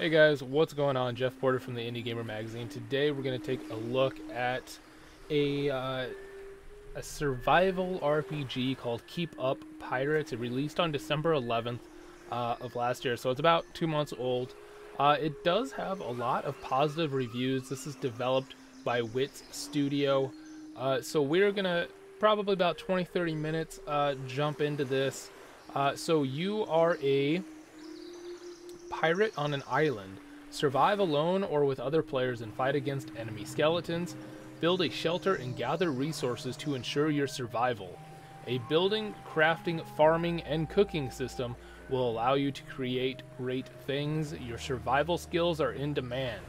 Hey guys, what's going on? Jeff Porter from the Indie Gamer Magazine. Today we're going to take a look at a, uh, a survival RPG called Keep Up Pirates. It released on December 11th uh, of last year, so it's about two months old. Uh, it does have a lot of positive reviews. This is developed by Wits Studio. Uh, so we're going to, probably about 20-30 minutes, uh, jump into this. Uh, so you are a pirate on an island. Survive alone or with other players and fight against enemy skeletons. Build a shelter and gather resources to ensure your survival. A building, crafting, farming, and cooking system will allow you to create great things. Your survival skills are in demand.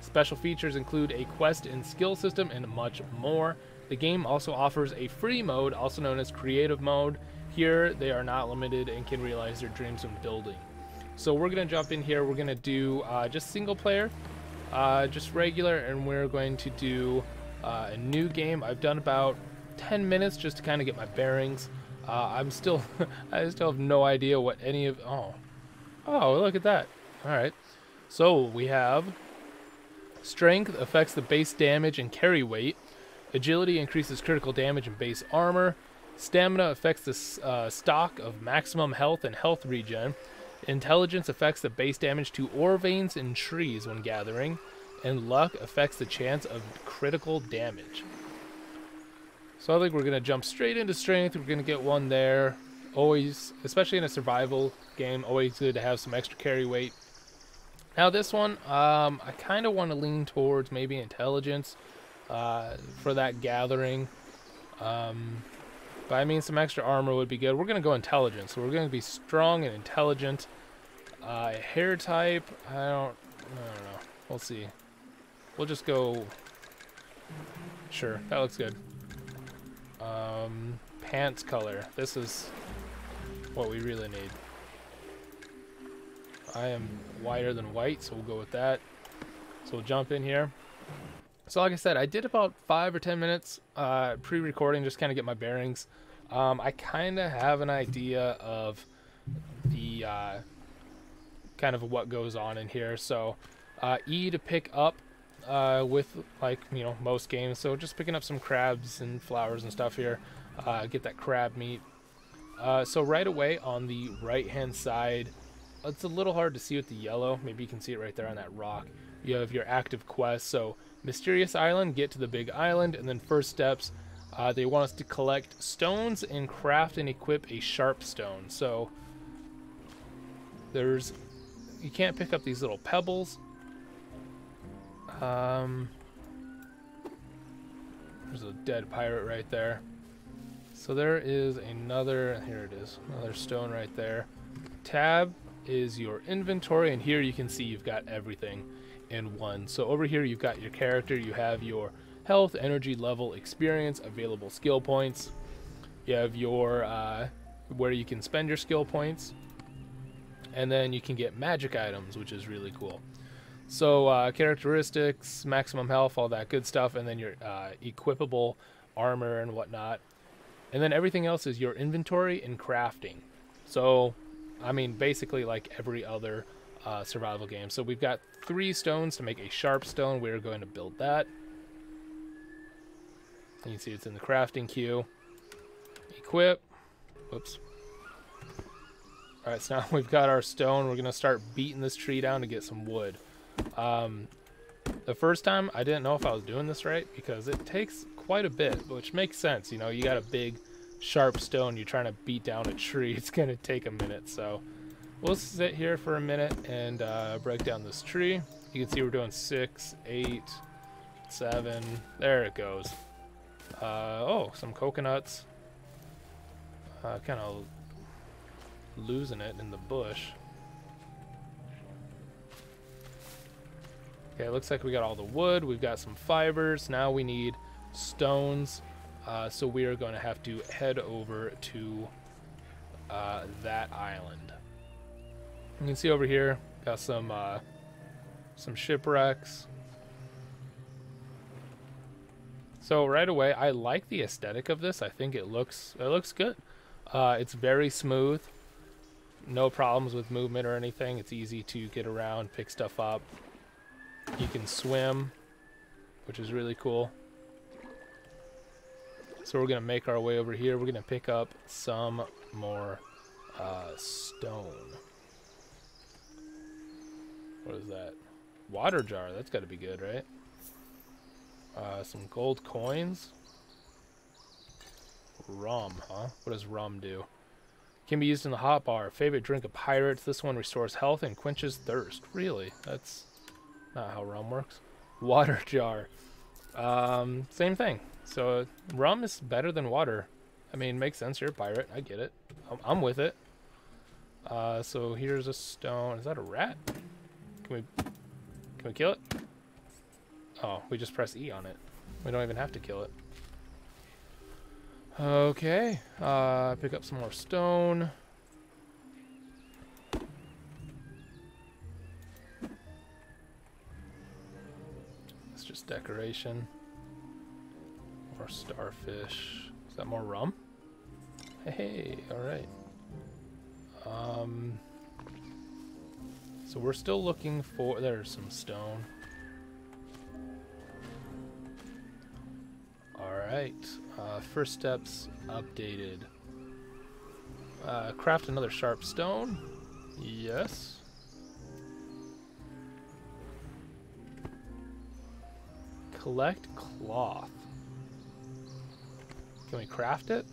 Special features include a quest and skill system and much more. The game also offers a free mode, also known as creative mode. Here, they are not limited and can realize their dreams when building. So we're going to jump in here. We're going to do uh, just single player, uh, just regular, and we're going to do uh, a new game. I've done about 10 minutes just to kind of get my bearings. Uh, I'm still, I still have no idea what any of, oh, oh, look at that. All right. So we have strength affects the base damage and carry weight. Agility increases critical damage and base armor. Stamina affects the uh, stock of maximum health and health regen. Intelligence affects the base damage to ore veins and trees when gathering, and luck affects the chance of critical damage. So I think we're going to jump straight into strength. We're going to get one there. Always, especially in a survival game, always good to have some extra carry weight. Now this one, um, I kind of want to lean towards maybe intelligence uh, for that gathering. Um, but I mean, some extra armor would be good. We're going to go intelligent, So we're going to be strong and intelligent. Uh, hair type, I don't, I don't know. We'll see. We'll just go... Sure, that looks good. Um, pants color. This is what we really need. I am whiter than white, so we'll go with that. So we'll jump in here. So like I said, I did about five or ten minutes uh, pre-recording, just kind of get my bearings. Um, I kind of have an idea of the uh, kind of what goes on in here. So uh, E to pick up uh, with like you know most games. So just picking up some crabs and flowers and stuff here. Uh, get that crab meat. Uh, so right away on the right hand side, it's a little hard to see with the yellow. Maybe you can see it right there on that rock. You have your active quest. So Mysterious Island, get to the big island, and then first steps, uh, they want us to collect stones and craft and equip a sharp stone. So there's, you can't pick up these little pebbles. Um, there's a dead pirate right there. So there is another, here it is, another stone right there. Tab is your inventory, and here you can see you've got everything in one. So over here you've got your character, you have your health, energy level, experience, available skill points. You have your uh, where you can spend your skill points, and then you can get magic items, which is really cool. So uh, characteristics, maximum health, all that good stuff, and then your uh, equipable armor and whatnot. And then everything else is your inventory and crafting. So, I mean, basically like every other uh, survival game. So we've got three stones to make a sharp stone. We're going to build that. You can see it's in the crafting queue. Equip. Whoops. Alright, so now we've got our stone. We're going to start beating this tree down to get some wood. Um, the first time, I didn't know if I was doing this right because it takes quite a bit, which makes sense. You know, you got a big, sharp stone. You're trying to beat down a tree. It's going to take a minute, so... We'll sit here for a minute and uh, break down this tree. You can see we're doing six, eight, seven. There it goes. Uh, oh, some coconuts. Uh, kind of losing it in the bush. Okay, it looks like we got all the wood. We've got some fibers. Now we need stones. Uh, so we are going to have to head over to uh, that island. You can see over here, got some uh, some shipwrecks. So right away, I like the aesthetic of this. I think it looks it looks good. Uh, it's very smooth. no problems with movement or anything. It's easy to get around, pick stuff up. You can swim, which is really cool. So we're going to make our way over here. We're going to pick up some more uh, stone. What is that? Water jar. That's got to be good, right? Uh, some gold coins. Rum, huh? What does rum do? Can be used in the hot bar. Favorite drink of pirates. This one restores health and quenches thirst. Really? That's not how rum works. Water jar. Um, same thing. So rum is better than water. I mean, makes sense. You're a pirate. I get it. I'm, I'm with it. Uh, so here's a stone. Is that a rat? Can we can we kill it? Oh, we just press E on it. We don't even have to kill it. Okay, uh, pick up some more stone. It's just decoration. More starfish. Is that more rum? Hey, alright. Um, so we're still looking for... There's some stone. Alright. Uh, first steps updated. Uh, craft another sharp stone. Yes. Collect cloth. Can we craft it?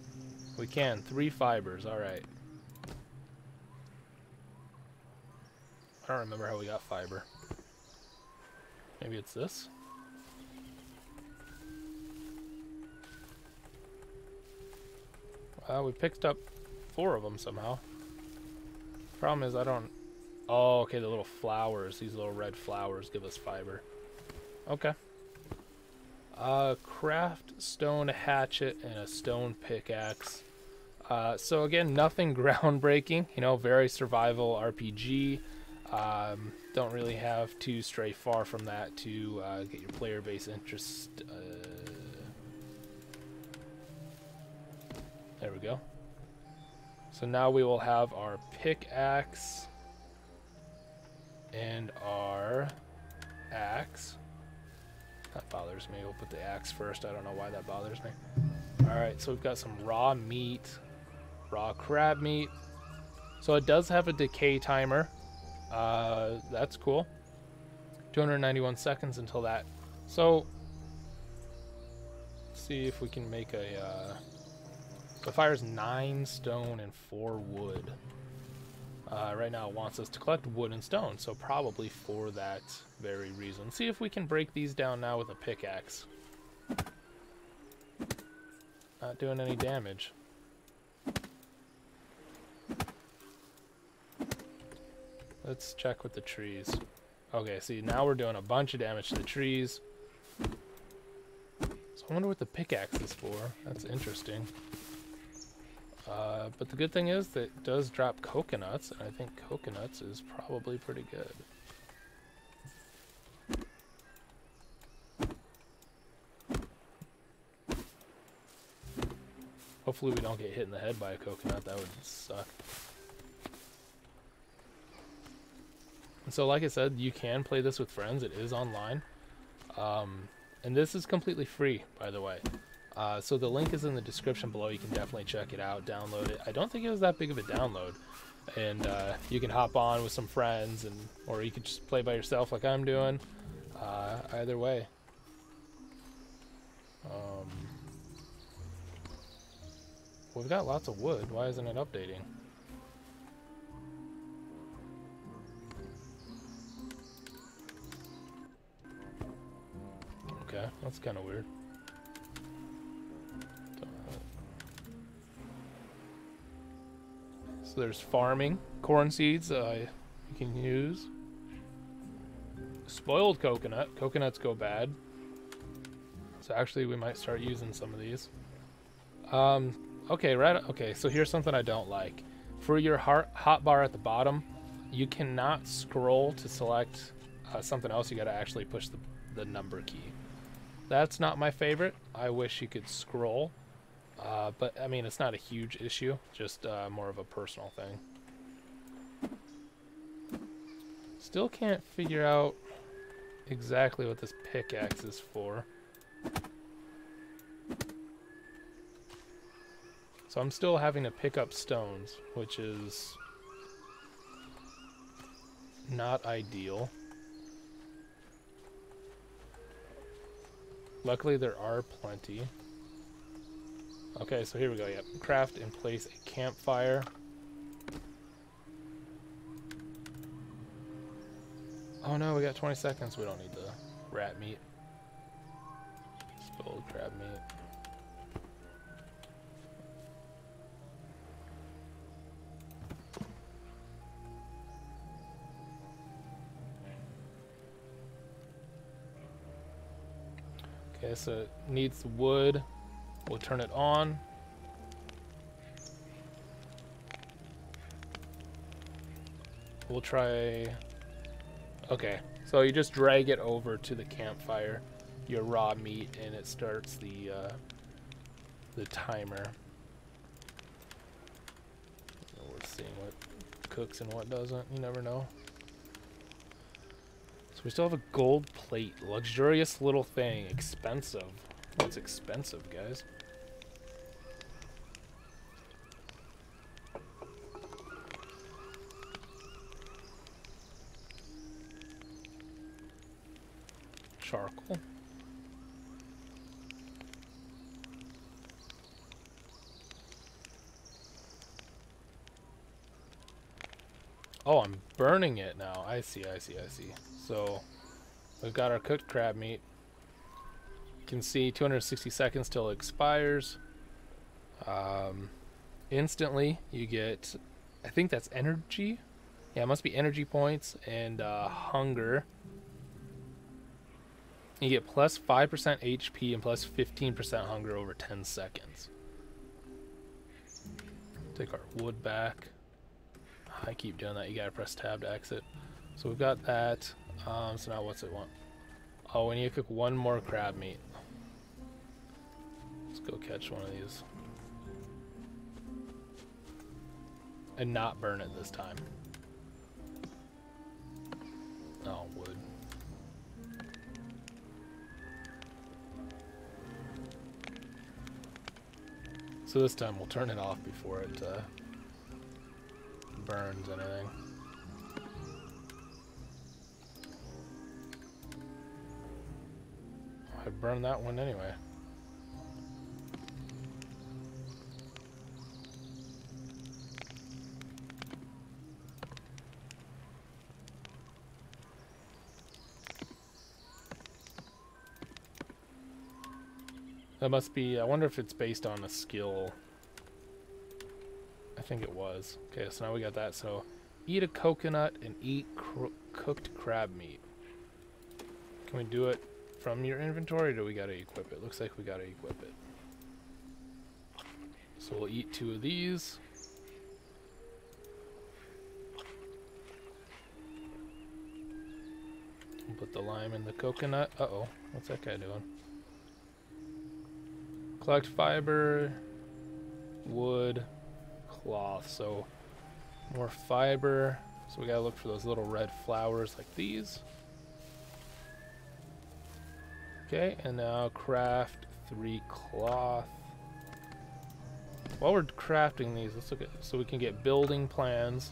We can. Three fibers. Alright. I don't remember how we got fiber. Maybe it's this? Uh, we picked up four of them somehow. Problem is I don't... Oh, okay, the little flowers. These little red flowers give us fiber. Okay. Uh, craft stone hatchet and a stone pickaxe. Uh, so again, nothing groundbreaking. You know, very survival RPG. Um, don't really have to stray far from that to uh, get your player base interest. Uh, there we go. So now we will have our pickaxe and our axe. That bothers me. We'll put the axe first. I don't know why that bothers me. Alright, so we've got some raw meat, raw crab meat. So it does have a decay timer. Uh, that's cool. 291 seconds until that. So, see if we can make a. Uh, the fire's nine stone and four wood. Uh, right now it wants us to collect wood and stone, so probably for that very reason. See if we can break these down now with a pickaxe. Not doing any damage. Let's check with the trees. Okay, see, now we're doing a bunch of damage to the trees. So I wonder what the pickaxe is for. That's interesting. Uh, but the good thing is that it does drop coconuts, and I think coconuts is probably pretty good. Hopefully we don't get hit in the head by a coconut, that would suck. And so like I said, you can play this with friends, it is online. Um, and this is completely free, by the way. Uh, so the link is in the description below. You can definitely check it out, download it. I don't think it was that big of a download, and uh, you can hop on with some friends, and or you could just play by yourself like I'm doing. Uh, either way. Um, we've got lots of wood. Why isn't it updating? Okay, that's kind of weird. So there's farming, corn seeds uh, you can use. Spoiled coconut. Coconuts go bad. So actually we might start using some of these. Um, okay, right. Okay, so here's something I don't like. For your hot bar at the bottom, you cannot scroll to select uh, something else. You got to actually push the, the number key. That's not my favorite. I wish you could scroll. Uh, but, I mean, it's not a huge issue. Just uh, more of a personal thing. Still can't figure out exactly what this pickaxe is for. So I'm still having to pick up stones, which is not ideal. Luckily there are plenty. Okay, so here we go. Yep. Craft and place a campfire. Oh no, we got 20 seconds. We don't need the rat meat. Spilled crab meat. Okay, so it needs wood. We'll turn it on. We'll try... Okay, so you just drag it over to the campfire, your raw meat, and it starts the, uh, the timer. We're seeing what cooks and what doesn't. You never know. We still have a gold plate. Luxurious little thing. Expensive. That's expensive, guys. Charcoal. Oh, I'm burning it now. I see, I see, I see. So, we've got our cooked crab meat. You can see 260 seconds till it expires. Um, instantly, you get, I think that's energy. Yeah, it must be energy points and uh, hunger. You get plus 5% HP and plus 15% hunger over 10 seconds. Take our wood back. I keep doing that. You gotta press tab to exit. So we've got that. Um, so now what's it want? Oh, we need to cook one more crab meat. Let's go catch one of these. And not burn it this time. Oh, wood. So this time we'll turn it off before it uh, burns anything. I burned that one anyway. That must be, I wonder if it's based on a skill. Think it was. Okay, so now we got that. So, eat a coconut and eat cooked crab meat. Can we do it from your inventory, or do we gotta equip it? Looks like we gotta equip it. So we'll eat two of these. Put the lime in the coconut. Uh-oh, what's that guy doing? Collect fiber, wood, cloth. So more fiber. So we gotta look for those little red flowers like these. Okay, and now craft three cloth. While we're crafting these, let's look at so we can get building plans.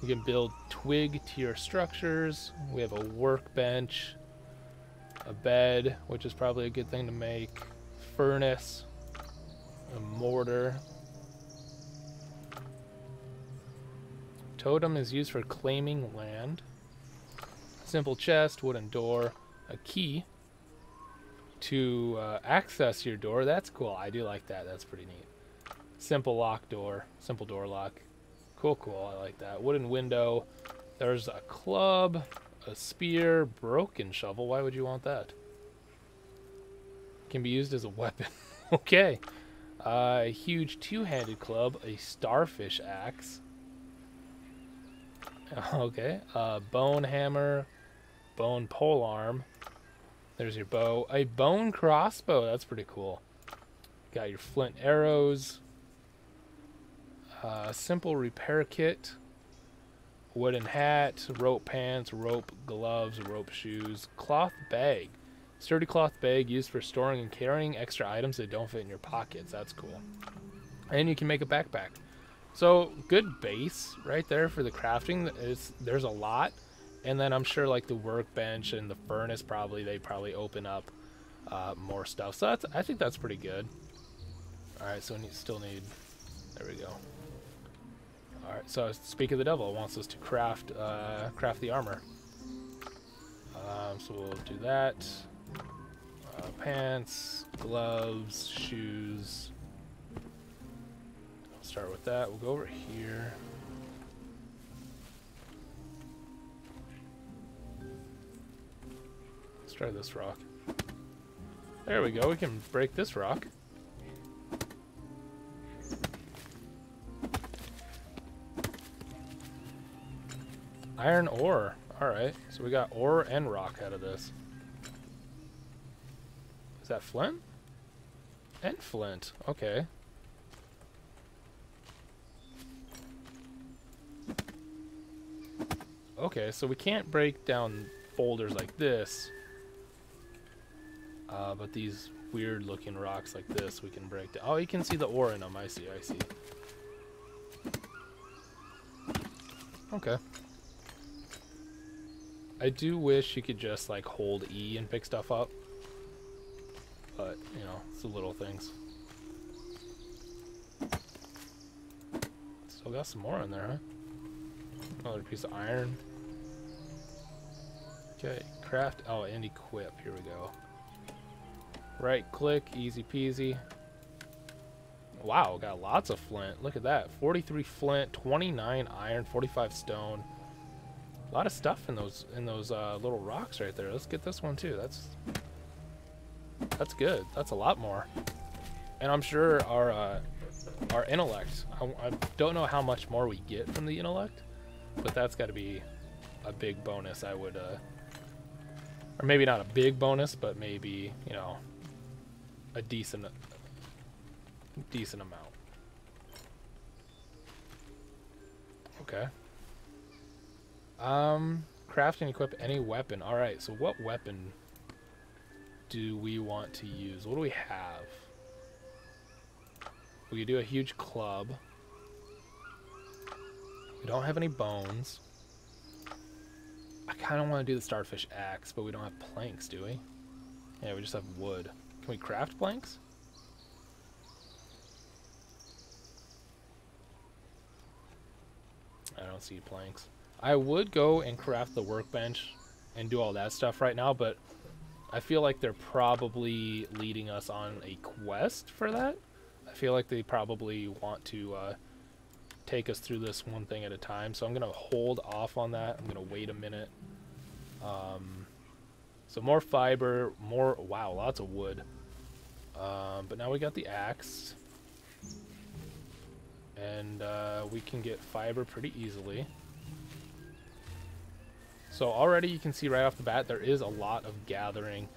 We can build twig tier structures. We have a workbench, a bed, which is probably a good thing to make furnace, a mortar. Totem is used for claiming land. Simple chest, wooden door, a key to uh, access your door. That's cool. I do like that. That's pretty neat. Simple lock door, simple door lock. Cool, cool. I like that. Wooden window. There's a club, a spear, broken shovel. Why would you want that? Can be used as a weapon. okay. Uh, a huge two-handed club, a starfish axe. Okay. Uh, bone hammer, bone pole arm. There's your bow. A bone crossbow. That's pretty cool. Got your flint arrows. Uh, simple repair kit. wooden hat, rope pants, rope gloves, rope shoes, cloth bag. Sturdy cloth bag used for storing and carrying extra items that don't fit in your pockets. That's cool. And you can make a backpack. So good base right there for the crafting. It's, there's a lot. And then I'm sure like the workbench and the furnace probably, they probably open up uh, more stuff. So that's, I think that's pretty good. Alright, so we need, still need, there we go. Alright, so speak of the devil, wants us to craft, uh, craft the armor. Um, so we'll do that. Uh, pants, gloves, shoes. Start with that. We'll go over here. Let's try this rock. There we go, we can break this rock. Iron ore. Alright, so we got ore and rock out of this. Is that flint? And flint. Okay. Okay, so we can't break down boulders like this. Uh, but these weird looking rocks like this we can break down. Oh, you can see the ore in them. I see, I see. Okay. I do wish you could just like hold E and pick stuff up. But, you know, it's the little things. Still got some more in there, huh? Another piece of iron. Okay, craft, oh, and equip, here we go. Right click, easy peasy. Wow, got lots of flint. Look at that. 43 flint, 29 iron, 45 stone. A lot of stuff in those in those uh, little rocks right there. Let's get this one too. That's that's good. That's a lot more. And I'm sure our uh, our intellect. I, I don't know how much more we get from the intellect, but that's got to be a big bonus. I would, uh, or maybe not a big bonus, but maybe you know a decent decent amount. Okay. Um, craft and equip any weapon. All right, so what weapon do we want to use? What do we have? We could do a huge club. We don't have any bones. I kind of want to do the starfish axe, but we don't have planks, do we? Yeah, we just have wood. Can we craft planks? I don't see planks. I would go and craft the workbench and do all that stuff right now, but I feel like they're probably leading us on a quest for that. I feel like they probably want to uh, take us through this one thing at a time, so I'm going to hold off on that. I'm going to wait a minute. Um, so more fiber, more, wow, lots of wood. Um, but now we got the axe. And uh, we can get fiber pretty easily. So already you can see right off the bat there is a lot of gathering,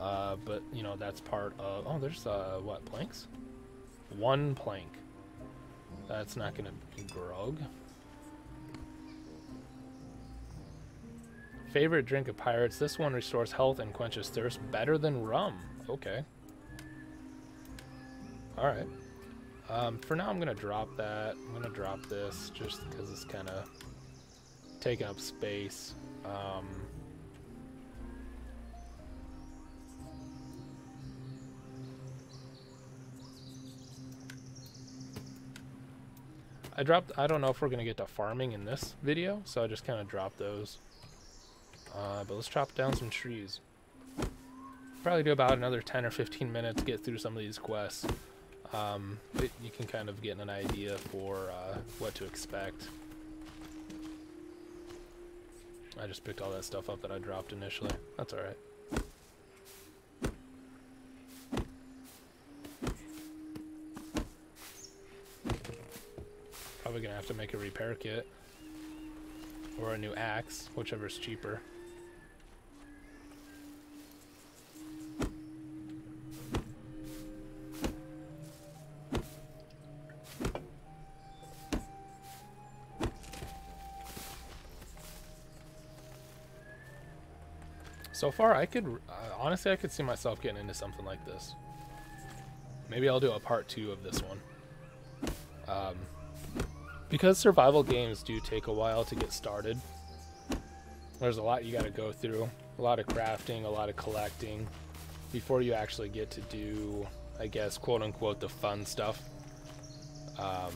uh, but you know that's part of. Oh, there's uh, what planks? One plank. That's not gonna be grog. Favorite drink of pirates. This one restores health and quenches thirst better than rum. Okay. Alright. Um, for now, I'm going to drop that. I'm going to drop this just because it's kind of taking up space. Um, I dropped, I don't know if we're going to get to farming in this video, so I just kind of dropped those. Uh, but let's chop down some trees. Probably do about another 10 or 15 minutes to get through some of these quests. Um, you can kind of get an idea for uh, what to expect. I just picked all that stuff up that I dropped initially. That's alright. to make a repair kit. Or a new axe, whichever's cheaper. So far, I could, uh, honestly, I could see myself getting into something like this. Maybe I'll do a part two of this one. Um, because survival games do take a while to get started. There's a lot you got to go through, a lot of crafting, a lot of collecting, before you actually get to do, I guess, quote unquote, the fun stuff. Um,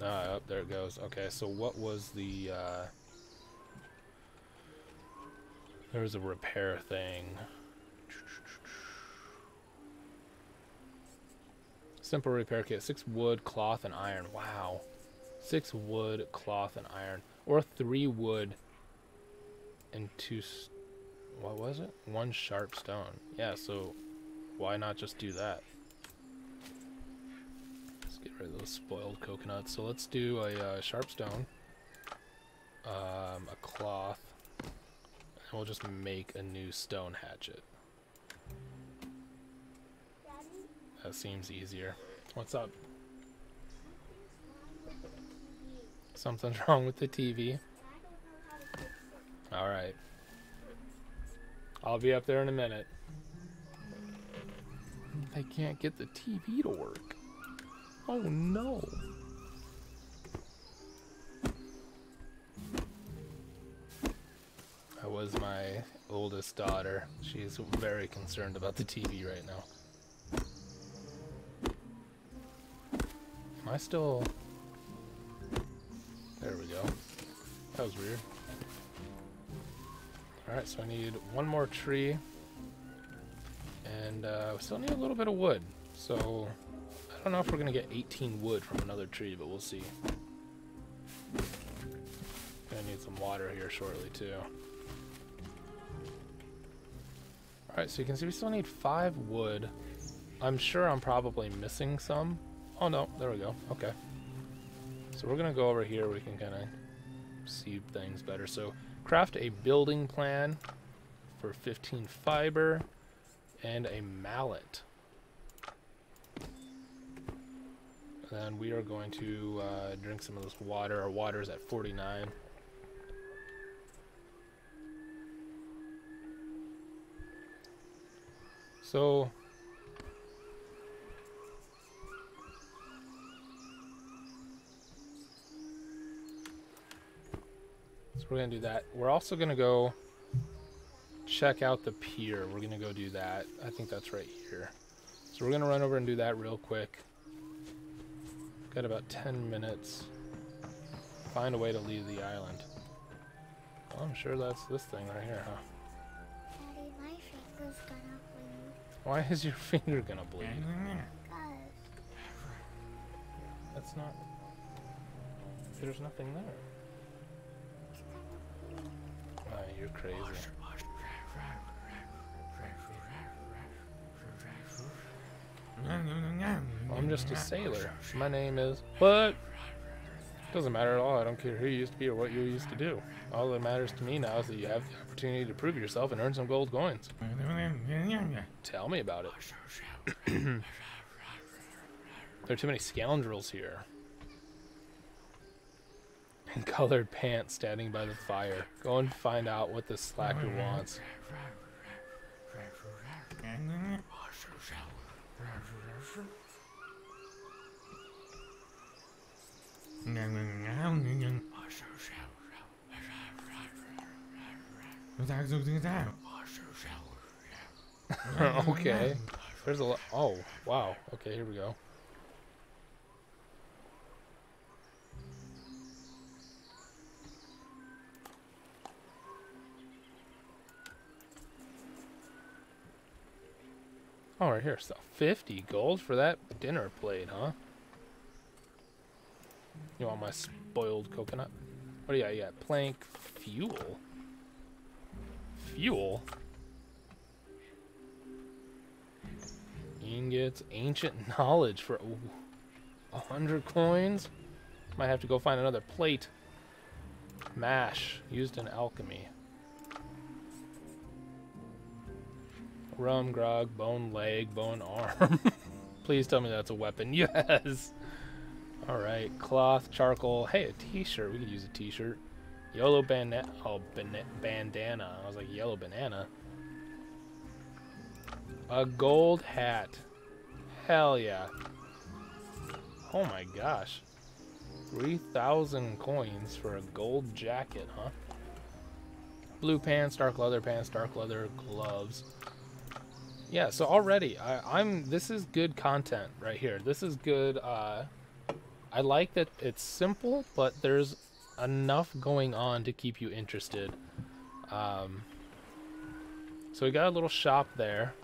oh, there it goes. Okay, so what was the? Uh, there was a repair thing. Simple repair kit. Six wood, cloth, and iron. Wow. Six wood, cloth, and iron. Or three wood and two... What was it? One sharp stone. Yeah, so why not just do that? Let's get rid of those spoiled coconuts. So let's do a uh, sharp stone. Um, a cloth And we'll just make a new stone hatchet. That seems easier. What's up? Something's wrong with the TV. Alright. I'll be up there in a minute. They can't get the TV to work. Oh no. That was my oldest daughter. She's very concerned about the TV right now. I still... There we go. That was weird. Alright, so I need one more tree. And uh, we still need a little bit of wood. So, I don't know if we're going to get 18 wood from another tree, but we'll see. Gonna need some water here shortly, too. Alright, so you can see we still need five wood. I'm sure I'm probably missing some. Oh no, there we go. Okay. So we're gonna go over here we can kind of see things better. So craft a building plan for 15 fiber and a mallet. then we are going to uh, drink some of this water. Our water is at 49. So We're gonna do that. We're also gonna go check out the pier. We're gonna go do that. I think that's right here. So we're gonna run over and do that real quick. Got about 10 minutes. Find a way to leave the island. Well, I'm sure that's this thing right here, huh? Daddy, my finger's gonna why is your finger gonna bleed? That's not... There's nothing there. You're crazy. I'm just a sailor. My name is... What? Doesn't matter at all. I don't care who you used to be or what you used to do. All that matters to me now is that you have the opportunity to prove yourself and earn some gold coins. Tell me about it. there are too many scoundrels here. Colored pants standing by the fire. Go and find out what the slacker wants. okay. There's a lot. Oh, wow. Okay, here we go. Oh, right here. So 50 gold for that dinner plate, huh? You want my spoiled coconut? What do you got? You got plank fuel. Fuel? Ingots, ancient knowledge for a hundred coins. Might have to go find another plate. Mash, used in alchemy. Rum, grog, bone leg, bone arm. Please tell me that's a weapon. Yes! Alright, cloth, charcoal. Hey, a t-shirt. We could use a t-shirt. Yellow bandana. Oh, bana- bandana. I was like, yellow banana. A gold hat. Hell yeah. Oh my gosh. 3,000 coins for a gold jacket, huh? Blue pants, dark leather pants, dark leather gloves. Yeah, so already I, I'm this is good content right here. This is good uh I like that it's simple, but there's enough going on to keep you interested. Um, so we got a little shop there.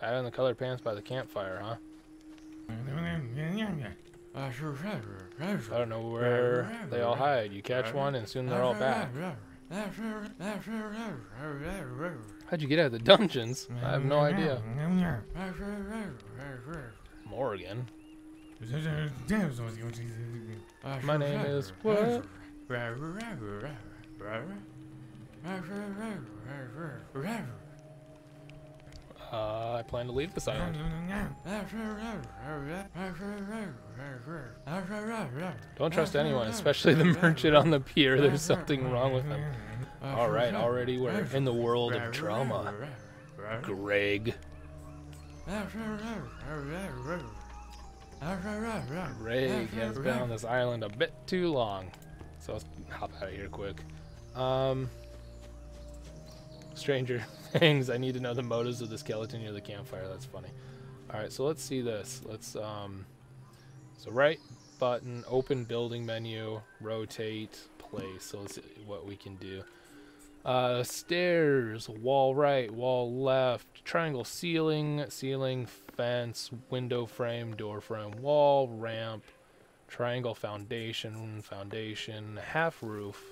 Guy in the colored pants by the campfire, huh? I don't know where they all hide. You catch one and soon they're all back. How'd you get out of the dungeons? I have no idea. Morgan. My name is what? Uh, I plan to leave this island. Don't trust anyone, especially the merchant on the pier. There's something wrong with him. Alright, already we're in the world of trauma. Greg. Greg has been on this island a bit too long. So let's hop out of here quick. Um, Stranger Things. I need to know the motives of the skeleton near the campfire. That's funny. Alright, so let's see this. Let's, um, so right button, open building menu, rotate, place. So let's see what we can do. Uh, stairs, wall right, wall left, triangle ceiling, ceiling, fence, window frame, door frame, wall, ramp, triangle foundation, foundation, half roof,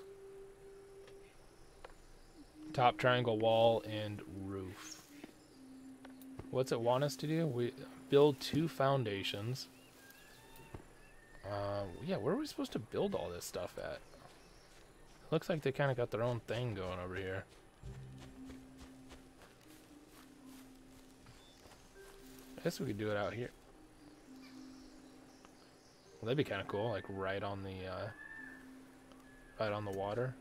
top triangle wall, and roof. What's it want us to do? We build two foundations. Uh, yeah, where are we supposed to build all this stuff at? Looks like they kind of got their own thing going over here. I guess we could do it out here. Well, that'd be kind of cool, like right on the, uh, right on the water.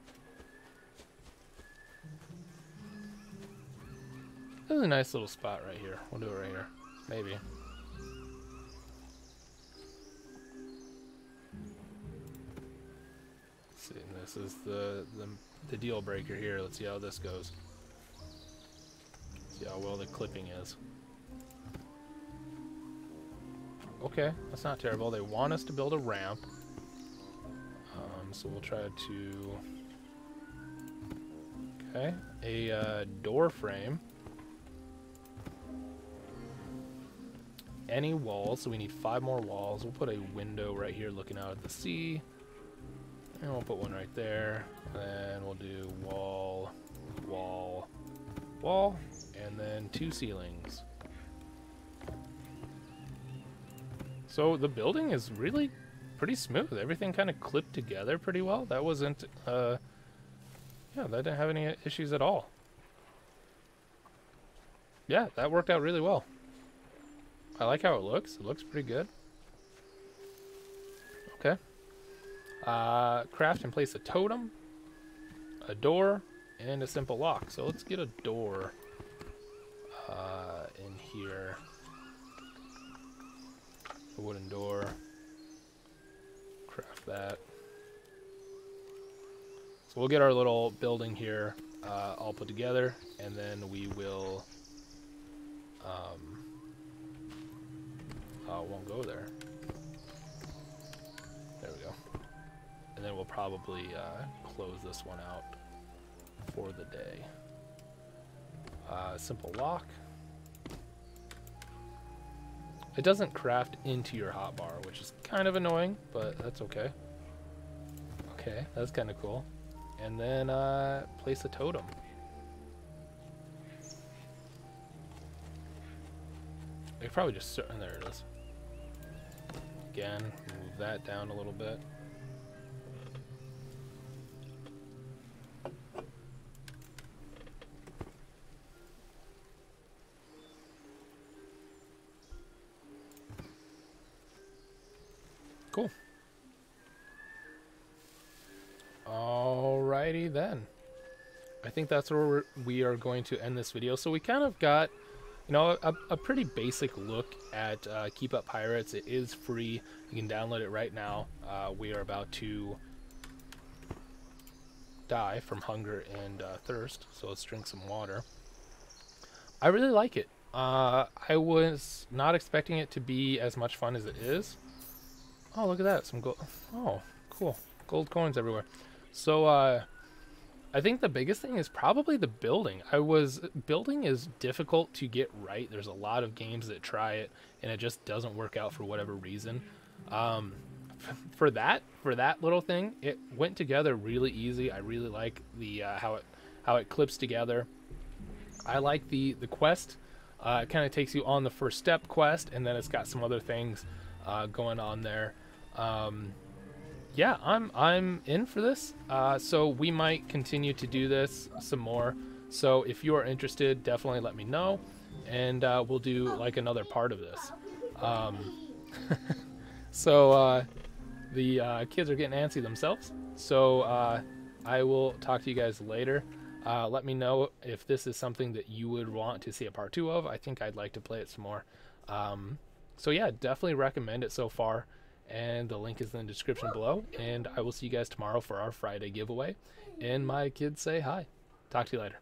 This is a nice little spot right here. We'll do it right here. Maybe. See, this is the, the the deal breaker here. Let's see how this goes. See how well the clipping is. Okay, that's not terrible. They want us to build a ramp. Um, so we'll try to... Okay, a uh, door frame. Any walls, so we need five more walls. We'll put a window right here looking out at the sea. And we'll put one right there. Then we'll do wall, wall, wall, and then two ceilings. So the building is really pretty smooth. Everything kind of clipped together pretty well. That wasn't, uh, yeah, that didn't have any issues at all. Yeah, that worked out really well. I like how it looks. It looks pretty good. Okay. Uh, craft and place a totem, a door, and a simple lock. So let's get a door uh, in here. A wooden door. Craft that. So we'll get our little building here uh, all put together, and then we will. Um, it won't go. There And then we'll probably uh, close this one out for the day. Uh, simple lock. It doesn't craft into your hotbar, which is kind of annoying, but that's okay. Okay, that's kind of cool. And then uh, place a totem. I probably just, there it is. Again, move that down a little bit. Think that's where we are going to end this video. So we kind of got, you know, a, a pretty basic look at uh, Keep Up Pirates. It is free. You can download it right now. Uh, we are about to die from hunger and uh, thirst, so let's drink some water. I really like it. Uh, I was not expecting it to be as much fun as it is. Oh, look at that. Some gold. Oh, cool. Gold coins everywhere. So, uh, I think the biggest thing is probably the building. I was building is difficult to get right. There's a lot of games that try it and it just doesn't work out for whatever reason. Um, for that, for that little thing, it went together really easy. I really like the uh, how it how it clips together. I like the the quest. Uh, it kind of takes you on the first step quest, and then it's got some other things uh, going on there. Um, yeah, I'm I'm in for this. Uh, so we might continue to do this some more. So if you are interested, definitely let me know, and uh, we'll do like another part of this. Um, so uh, the uh, kids are getting antsy themselves. So uh, I will talk to you guys later. Uh, let me know if this is something that you would want to see a part two of. I think I'd like to play it some more. Um, so yeah, definitely recommend it so far. And the link is in the description below. And I will see you guys tomorrow for our Friday giveaway. And my kids say hi. Talk to you later.